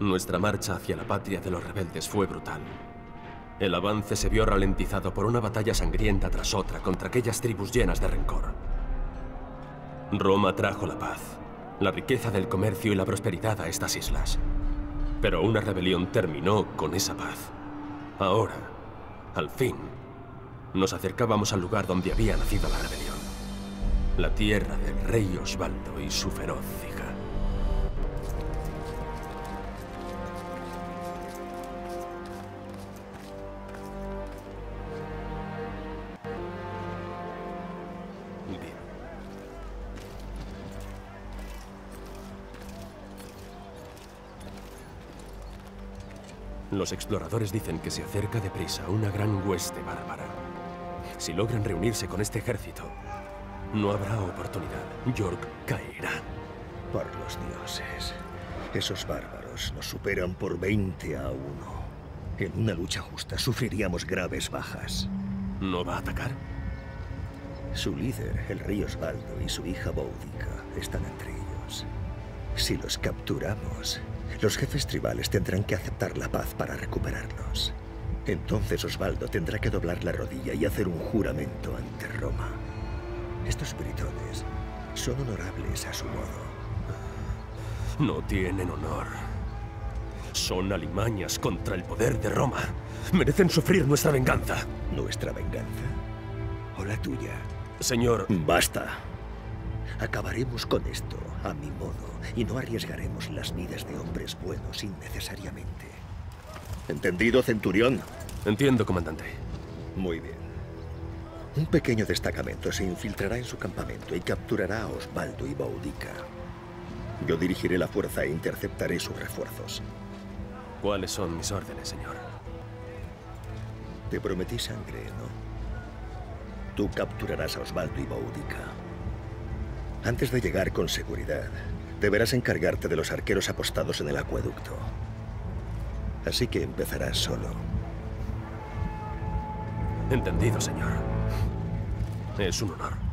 Nuestra marcha hacia la patria de los rebeldes fue brutal. El avance se vio ralentizado por una batalla sangrienta tras otra contra aquellas tribus llenas de rencor. Roma trajo la paz, la riqueza del comercio y la prosperidad a estas islas. Pero una rebelión terminó con esa paz. Ahora, al fin, nos acercábamos al lugar donde había nacido la rebelión. La tierra del rey Osvaldo y su feroz Los exploradores dicen que se acerca deprisa una gran hueste bárbara. Si logran reunirse con este ejército, no habrá oportunidad. York caerá. Por los dioses. Esos bárbaros nos superan por 20 a 1. En una lucha justa sufriríamos graves bajas. ¿No va a atacar? Su líder, el rey Osvaldo, y su hija Boudica están entre ellos. Si los capturamos, los jefes tribales tendrán que aceptar la paz para recuperarlos. Entonces Osvaldo tendrá que doblar la rodilla y hacer un juramento ante Roma. Estos britones son honorables a su modo. No tienen honor. Son alimañas contra el poder de Roma. Merecen sufrir nuestra venganza. ¿Nuestra venganza? ¿O la tuya? Señor... Basta. Acabaremos con esto, a mi modo, y no arriesgaremos las vidas de hombres buenos innecesariamente. ¿Entendido, centurión? Entiendo, comandante. Muy bien. Un pequeño destacamento se infiltrará en su campamento y capturará a Osvaldo y Boudica. Yo dirigiré la fuerza e interceptaré sus refuerzos. ¿Cuáles son mis órdenes, señor? Te prometí sangre, ¿no? Tú capturarás a Osvaldo y Boudica. Antes de llegar con seguridad, deberás encargarte de los arqueros apostados en el acueducto. Así que empezarás solo. Entendido, señor. Es un honor.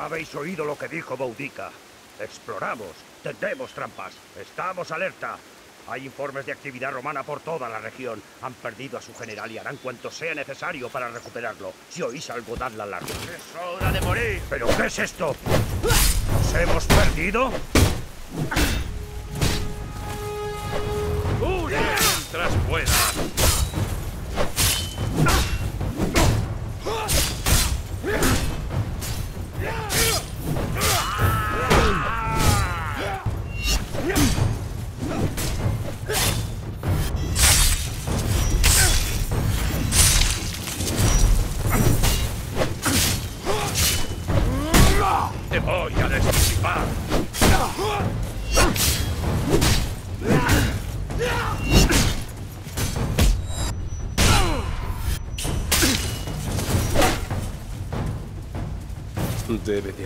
Ya habéis oído lo que dijo Boudica. Exploramos, tendemos trampas, estamos alerta. Hay informes de actividad romana por toda la región. Han perdido a su general y harán cuanto sea necesario para recuperarlo. Si oís algo, dad la alarma. ¡Es hora de morir! ¿Pero qué es esto? ¿Nos hemos perdido?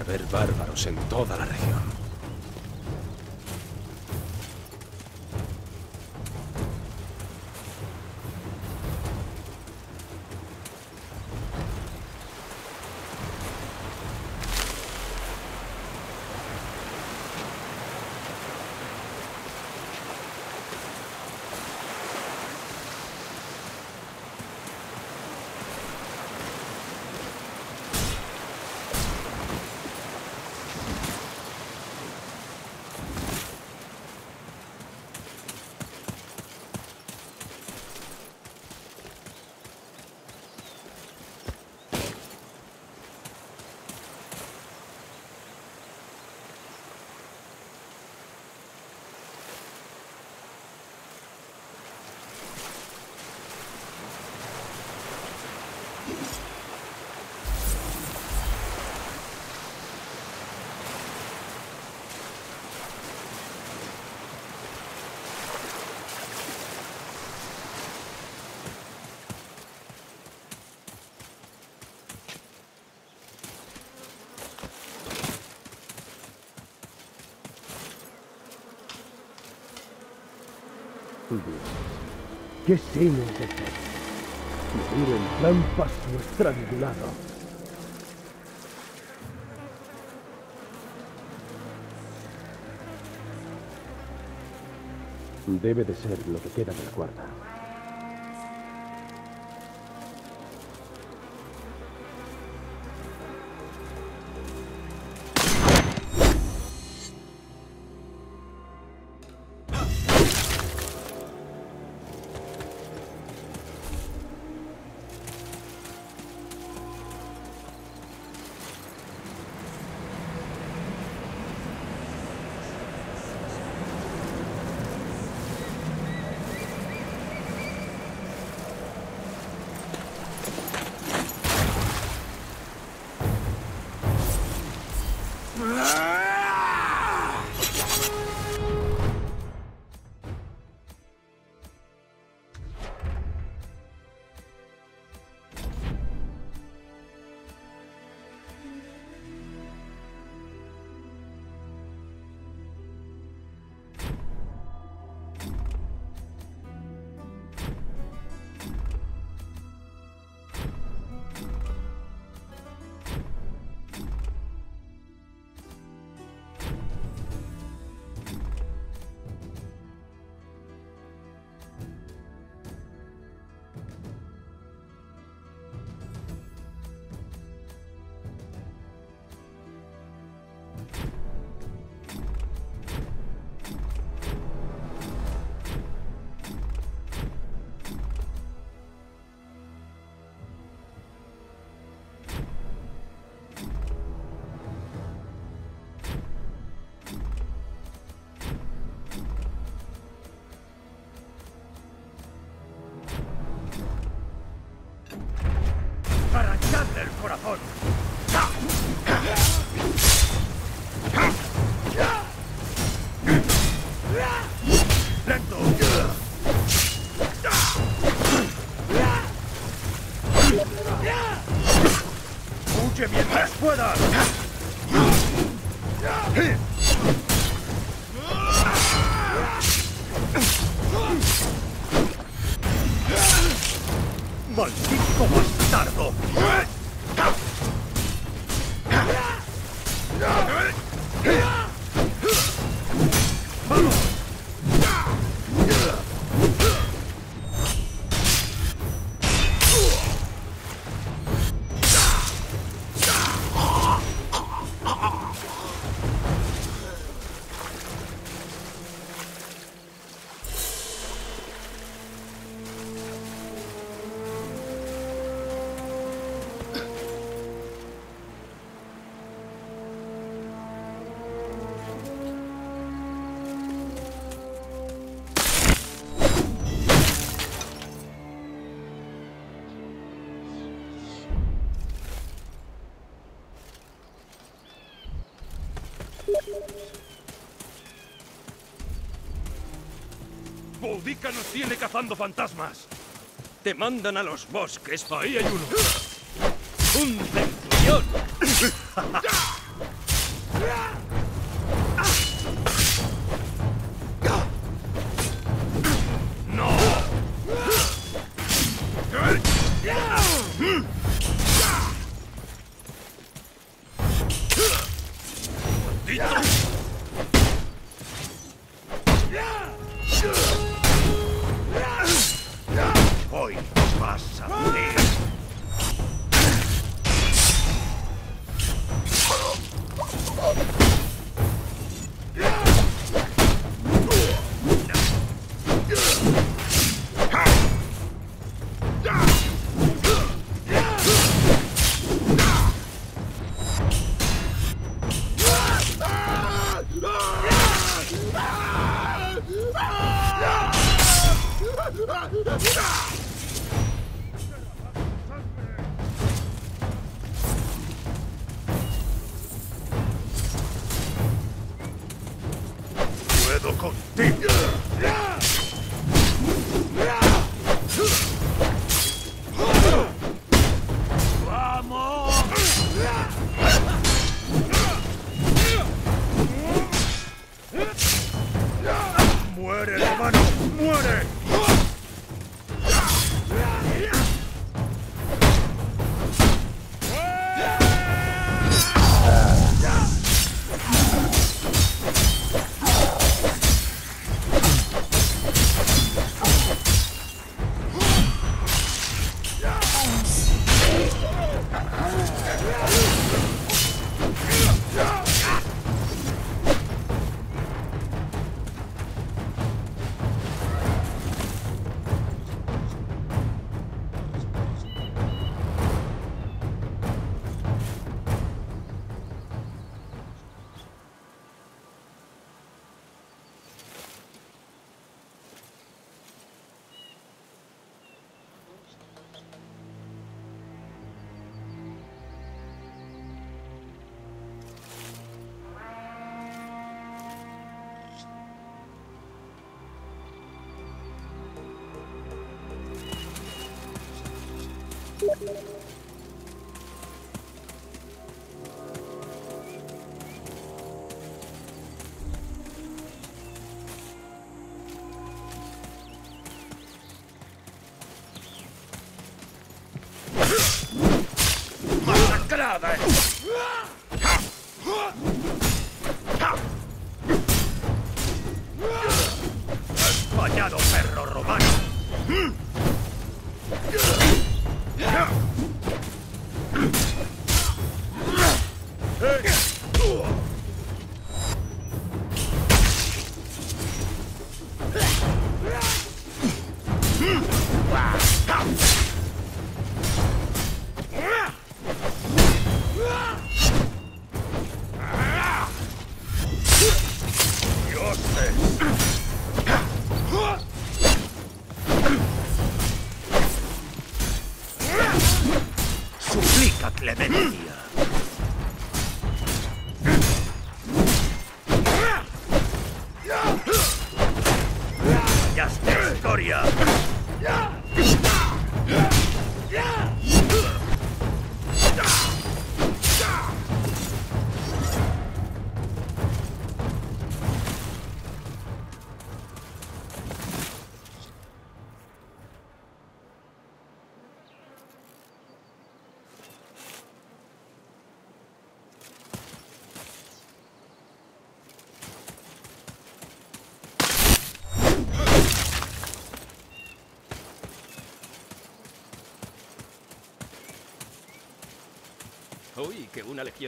Haber bárbaros en toda la ¿Qué sin es? Vivir en trampas o estrangulado. Debe de ser lo que queda de la cuarta. Nos tiene cazando fantasmas. Te mandan a los bosques. Ahí hay uno. ¡Un Massacrada! É. Clementia.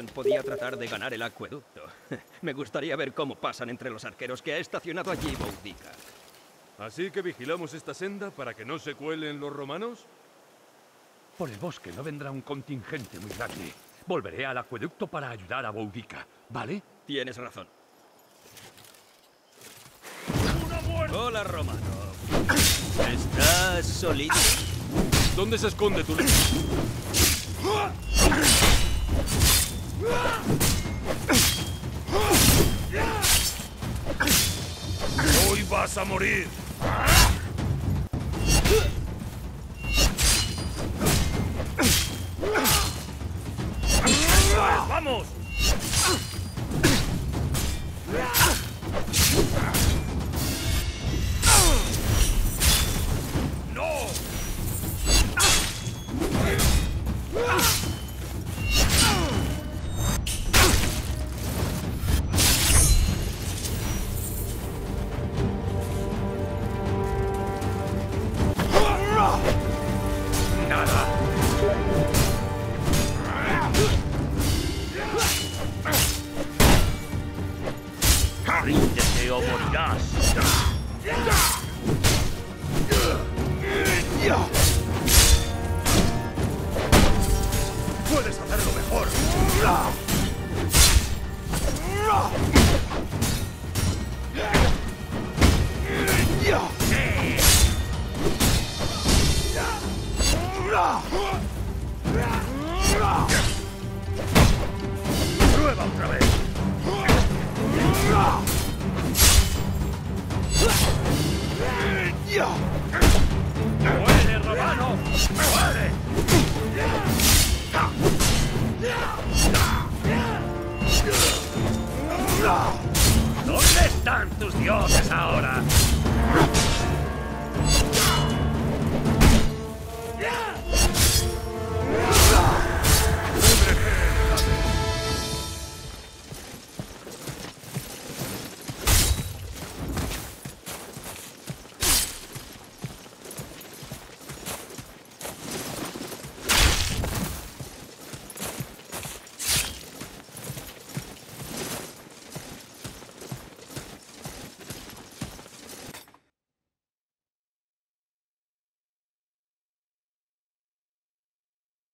Podía tratar de ganar el acueducto. Me gustaría ver cómo pasan entre los arqueros que ha estacionado allí Boudica. Así que vigilamos esta senda para que no se cuelen los romanos. Por el bosque no vendrá un contingente muy grande. Volveré al acueducto para ayudar a Boudica, ¿vale? Tienes razón. Hola, Romano. ¿Estás solito? ¿Dónde se esconde tu? ¡Hoy vas a morir! ¡Vamos!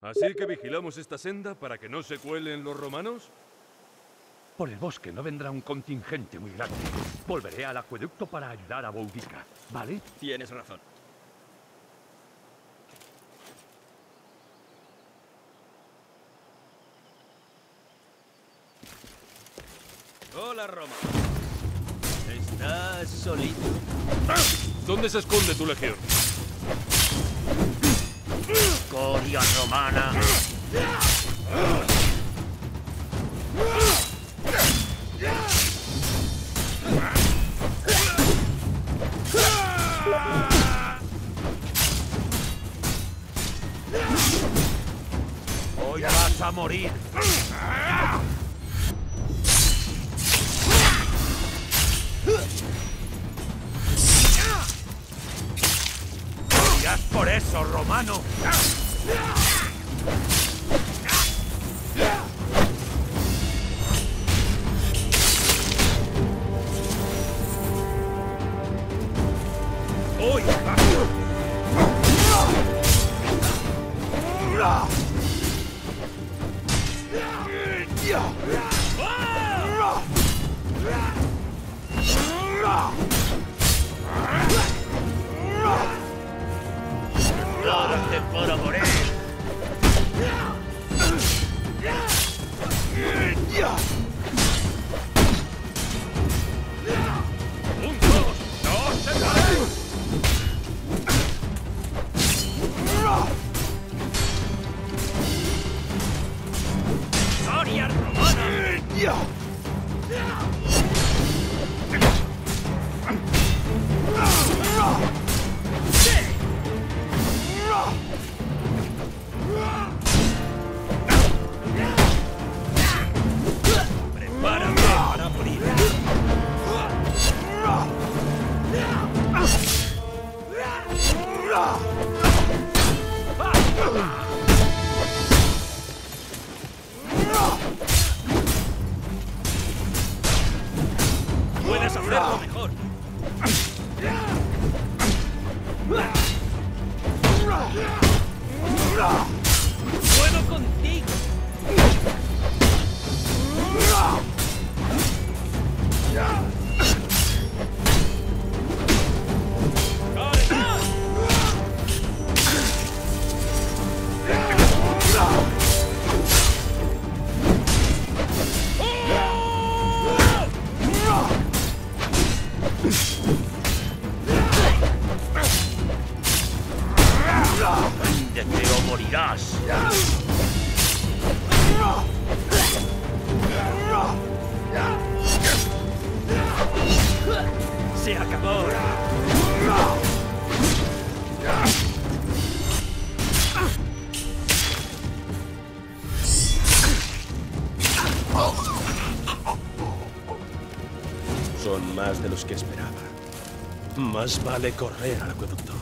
Así que vigilamos esta senda para que no se cuelen los romanos. Por el bosque no vendrá un contingente muy grande. Volveré al acueducto para ayudar a Boudica, ¿vale? Tienes razón. Hola, Roma. ¿Estás solito? ¿Dónde se esconde tu legión? Caballería romana. Hoy vas a morir. ¡Ya por eso, romano! Yeah! Más vale correr al acueducto.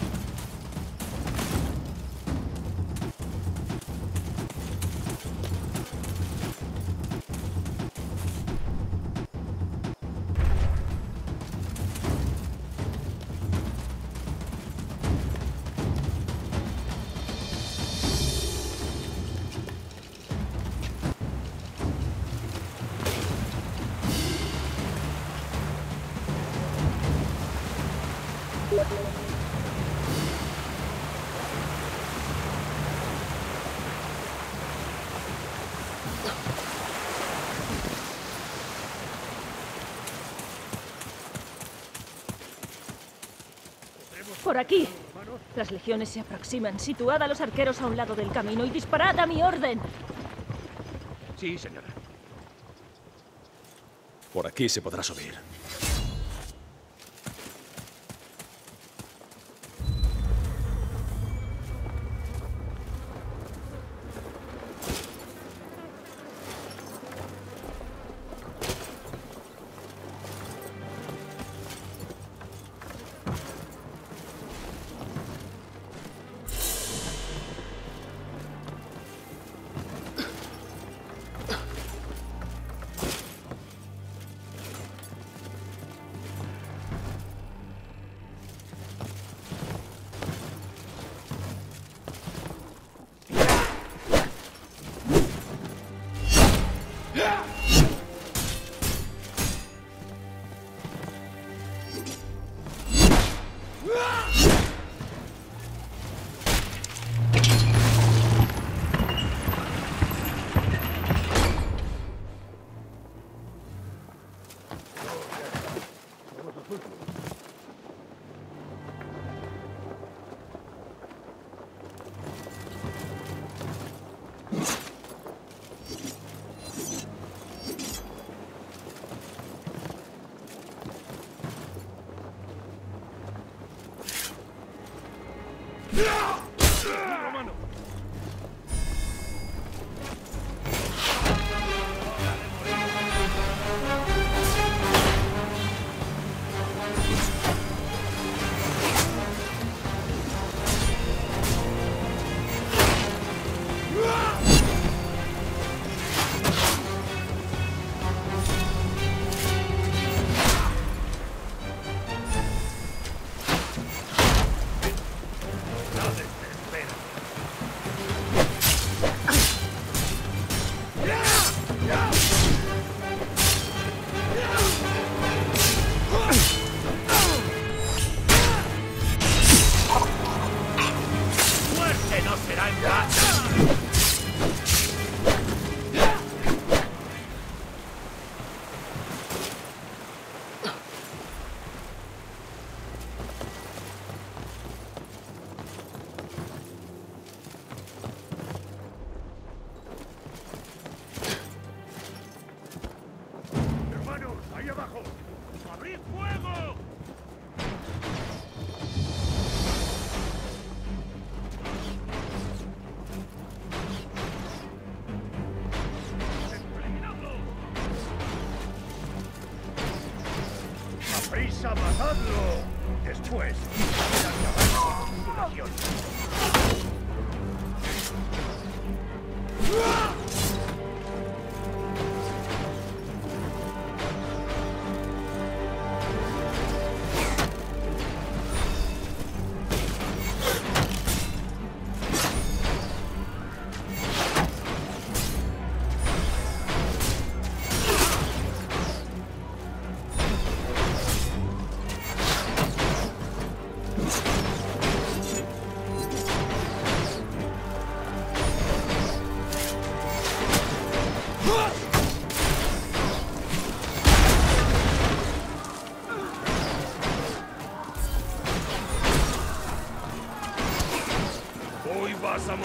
Aquí. Las legiones se aproximan. Situad a los arqueros a un lado del camino y disparad a mi orden. Sí, señora. Por aquí se podrá subir. 朝漏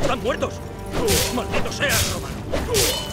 ¡Están muertos! ¡Maldito sea, Romano!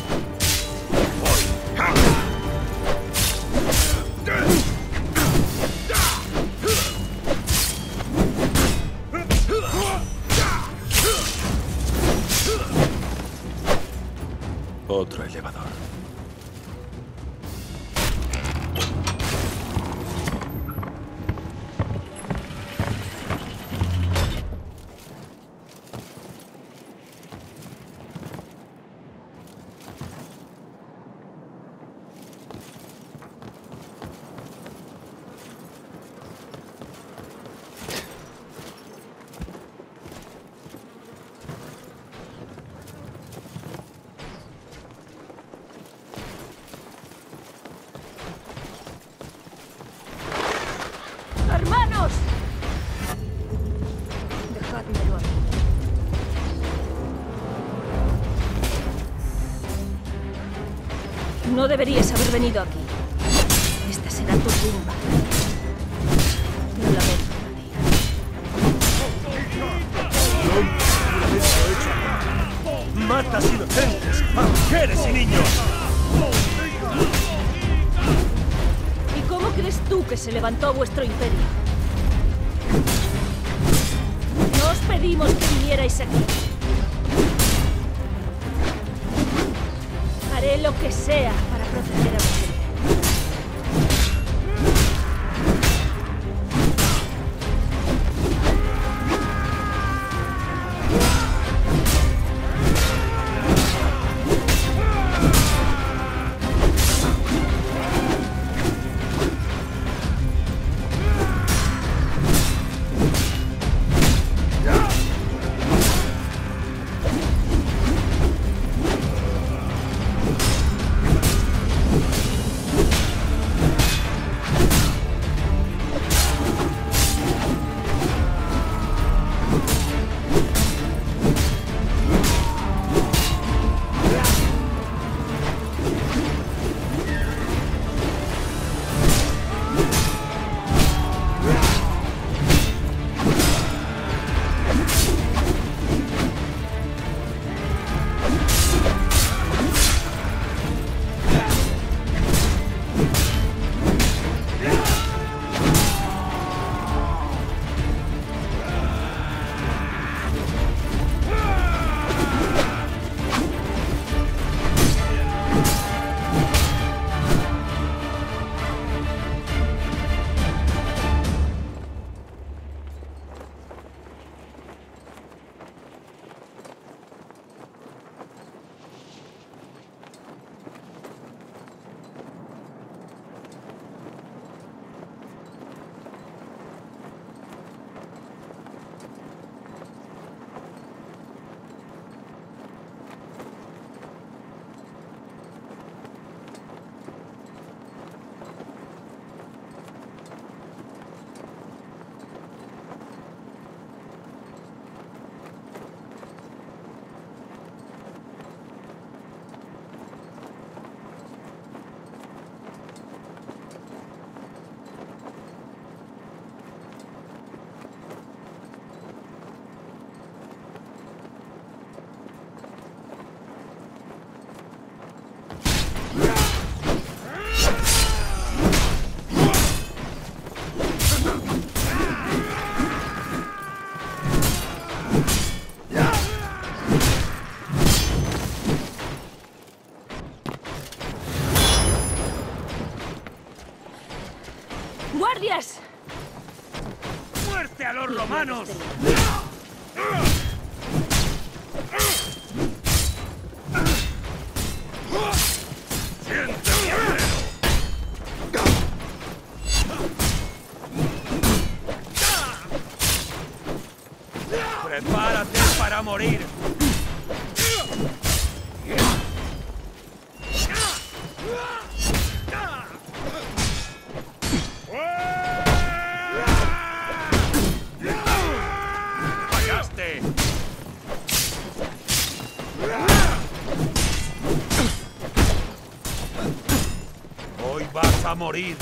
venido sea para proteger a. romanos. ¡Prepárate para morir! Hoy vas a morir.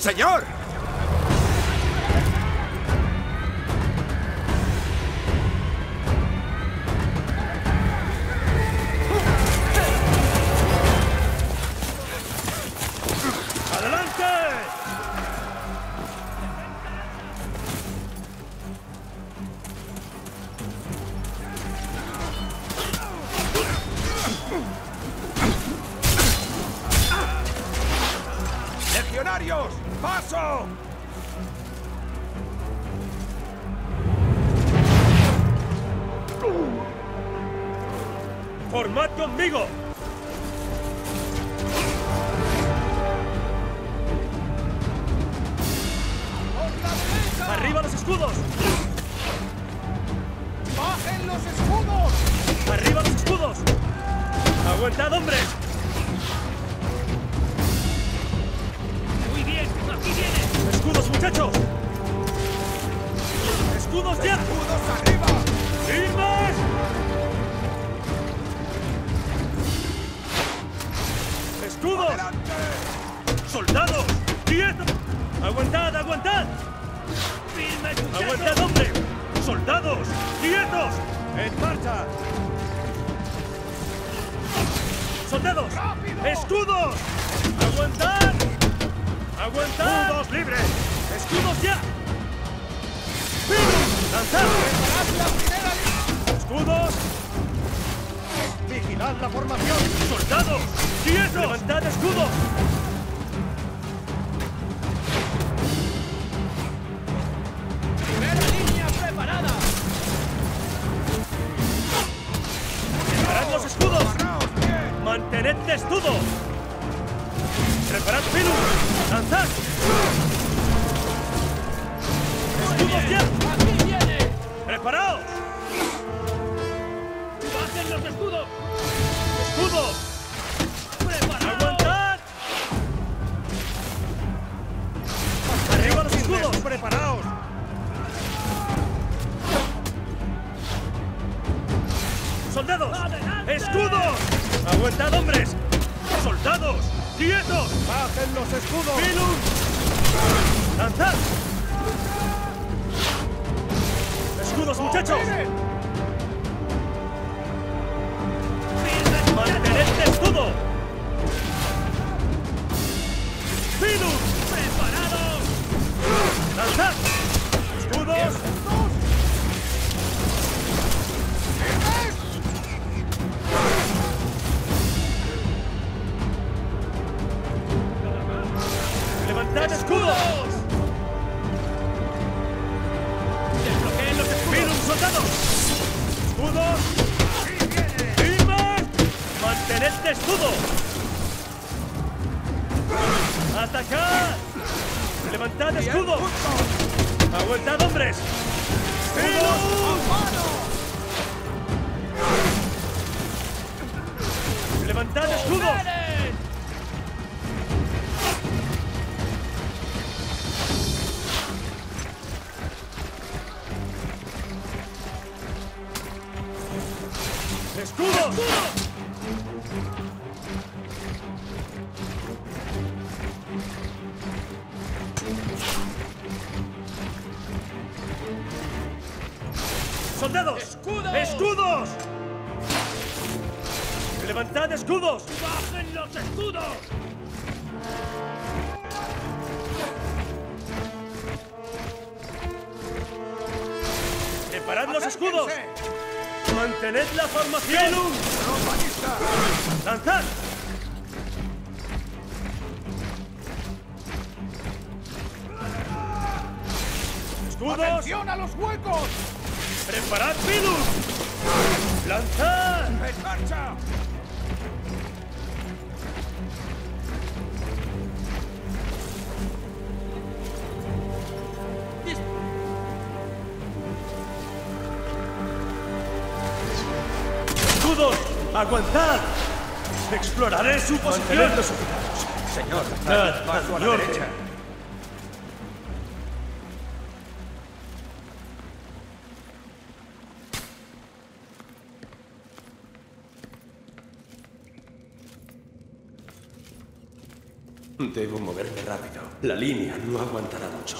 ¡Señor! ¡Escudos! ¡Soldados! ¡Quietos! ¡Aguantad, aguantad! ¡Firmes, muchachos! ¡Aguantad, hombre! ¡Soldados! ¡Quietos! ¡En marcha! ¡Soldados! ¡Rápido! ¡Escudos! ¡Aguantad! ¡Aguantad! ¡Escudos libres! ¡Escudos ya! ¡Lanzad! ¡Escudos! ¡Vigilad la formación! ¡Soldados! ¡Quietos! ¡Levantad escudos! ¡Primera línea preparada! ¡Preparad los escudos! ¡Mantened testudo! ¡Preparad pilum! ¡Lanzad! ¡Escudos ya! ¡Aquí viene! ¡Preparaos! ¡Bajen los escudos! ¡Escudos! Escudos! ¡Preparaos! ¡Soldados! ¡Adelante! ¡Escudos! ¡Aguantad, hombres! ¡Soldados! ¡Quietos! ¡Bajen los escudos! ¡Pilum! ¡Lanzad! ¡Escudos, muchachos! ¡Firmes, ¡Mantened escudo! ¡Pilum! ¡Preparados! ¡Lanzad! ¡Aguantad! ¡Exploraré su posición! Señor, a la derecha. Debo moverme rápido. La línea no aguantará mucho.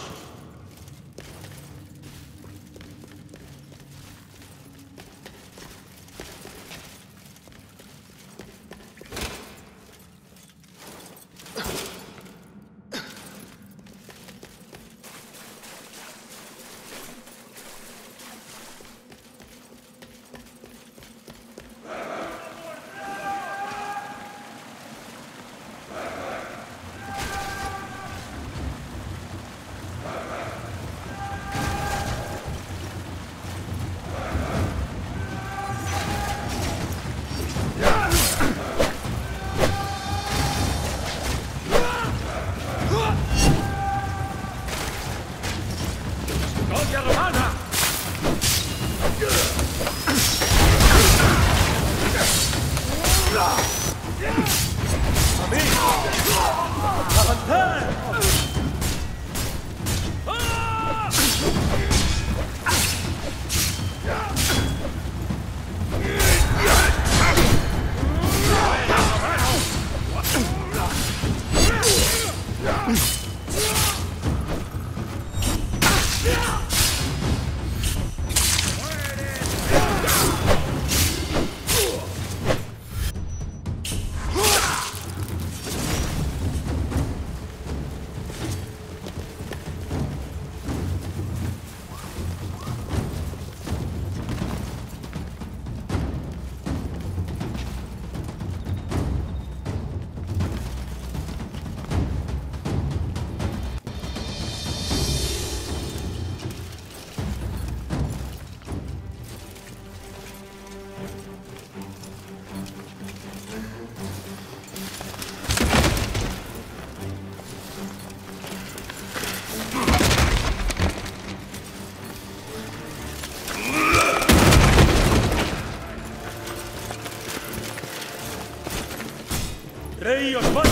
your butt.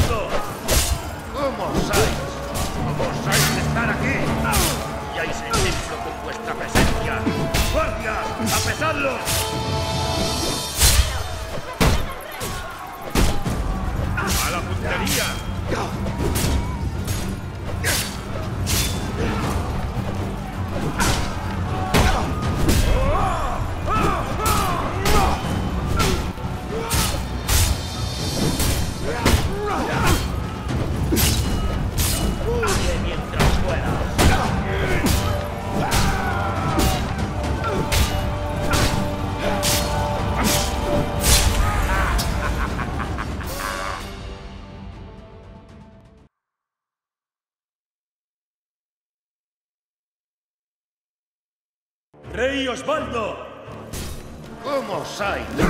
Osvaldo. ¿Cómo, Sainz?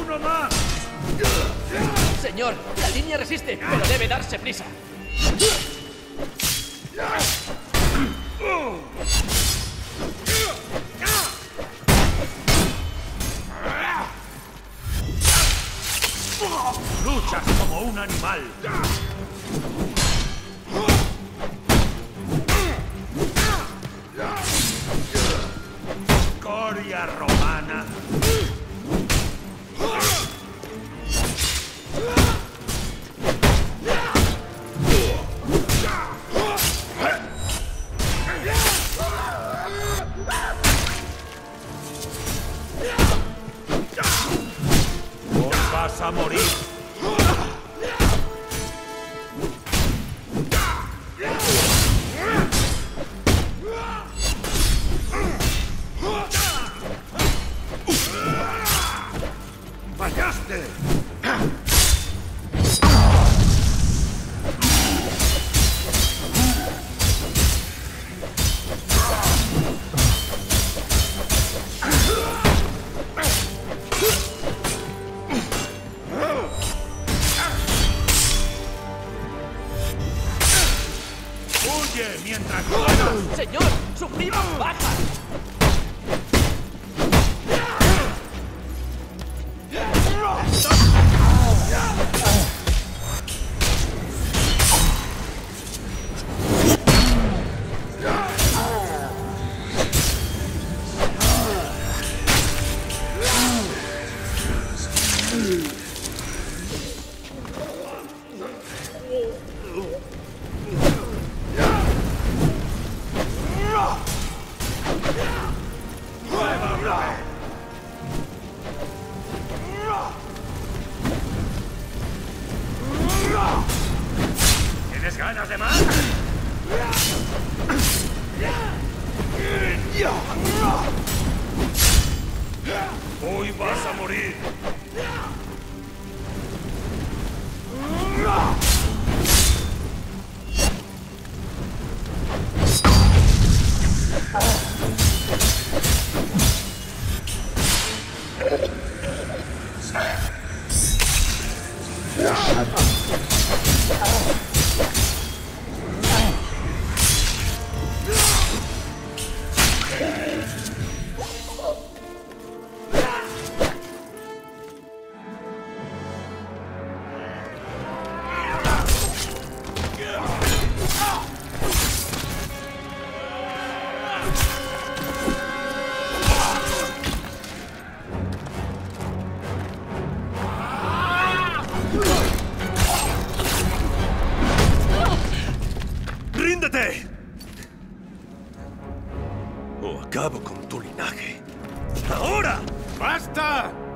¡Uno más! Señor, la línea resiste, pero debe darse prisa. Luchas como un animal. Coria romana. ¡Basta!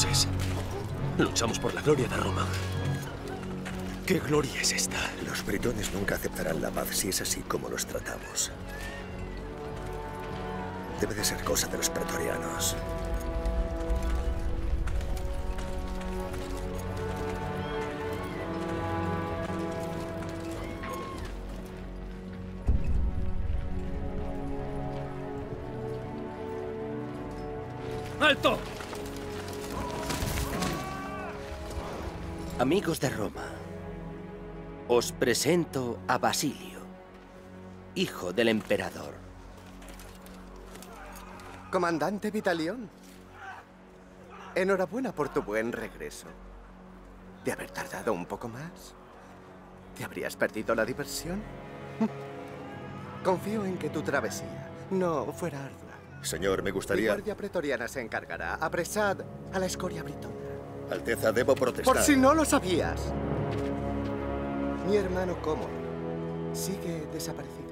Dioses. Luchamos por la gloria de Roma. ¿Qué gloria es esta? Los britones nunca aceptarán la paz si es así como los tratamos. Debe de ser cosa de los pretorianos. Amigos de Roma, os presento a Basilio, hijo del emperador. Comandante Vitalión. Enhorabuena por tu buen regreso. De haber tardado un poco más, ¿te habrías perdido la diversión? Confío en que tu travesía no fuera ardua. Señor, me gustaría... guardia pretoriana se encargará. Apresad a la escoria britona. Alteza, debo protestar. Por si no lo sabías. Mi hermano Cómodo sigue desaparecido.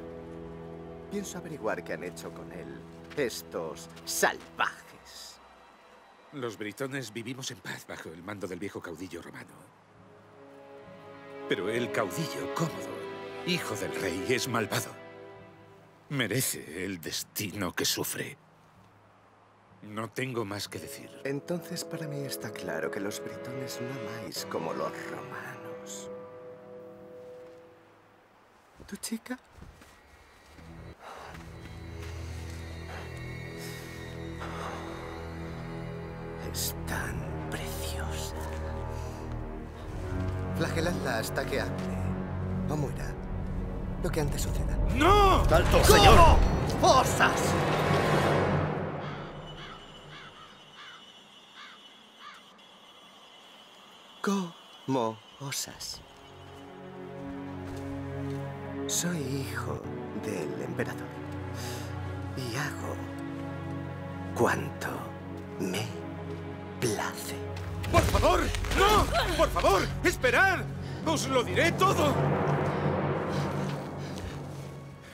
Pienso averiguar qué han hecho con él estos salvajes. Los britones vivimos en paz bajo el mando del viejo caudillo romano. Pero el caudillo cómodo, hijo del rey, es malvado. Merece el destino que sufre. No tengo más que decir. Entonces para mí está claro que los britones no amáis como los romanos. ¿Tu chica? Es tan preciosa. Flageladla hasta que hable. O muera. Lo que antes suceda. ¡No! ¡Alto, señor! ¡Osas! ¿Cómo osas? Soy hijo del emperador y hago cuanto me place. ¡Por favor! ¡No! ¡Por favor! ¡Esperad! ¡Os lo diré todo!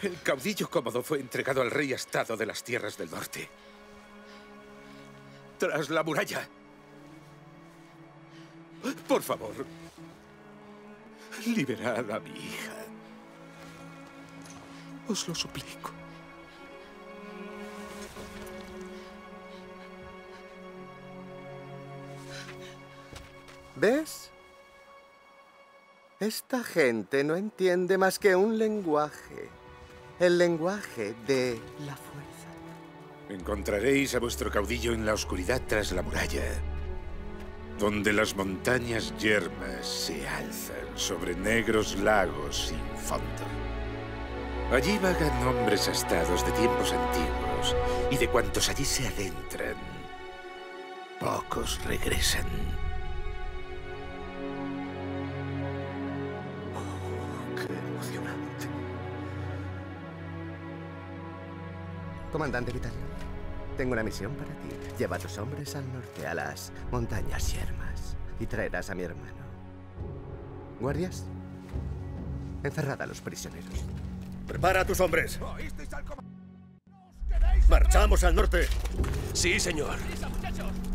El caudillo cómodo fue entregado al rey Estado de las tierras del norte. Tras la muralla. Por favor, liberad a mi hija. Os lo suplico. ¿Ves? Esta gente no entiende más que un lenguaje. El lenguaje de la fuerza. Encontraréis a vuestro caudillo en la oscuridad tras la muralla, donde las montañas yermas se alzan sobre negros lagos sin fondo. Allí vagan hombres astados de tiempos antiguos, y de cuantos allí se adentran, pocos regresan. ¡Qué emocionante! Comandante Vitalio, tengo una misión para ti. Lleva a tus hombres al norte, a las montañas yermas, y traerás a mi hermano. Guardias, encerrad a los prisioneros. Prepara a tus hombres. Marchamos al norte. Sí, señor. muchachos!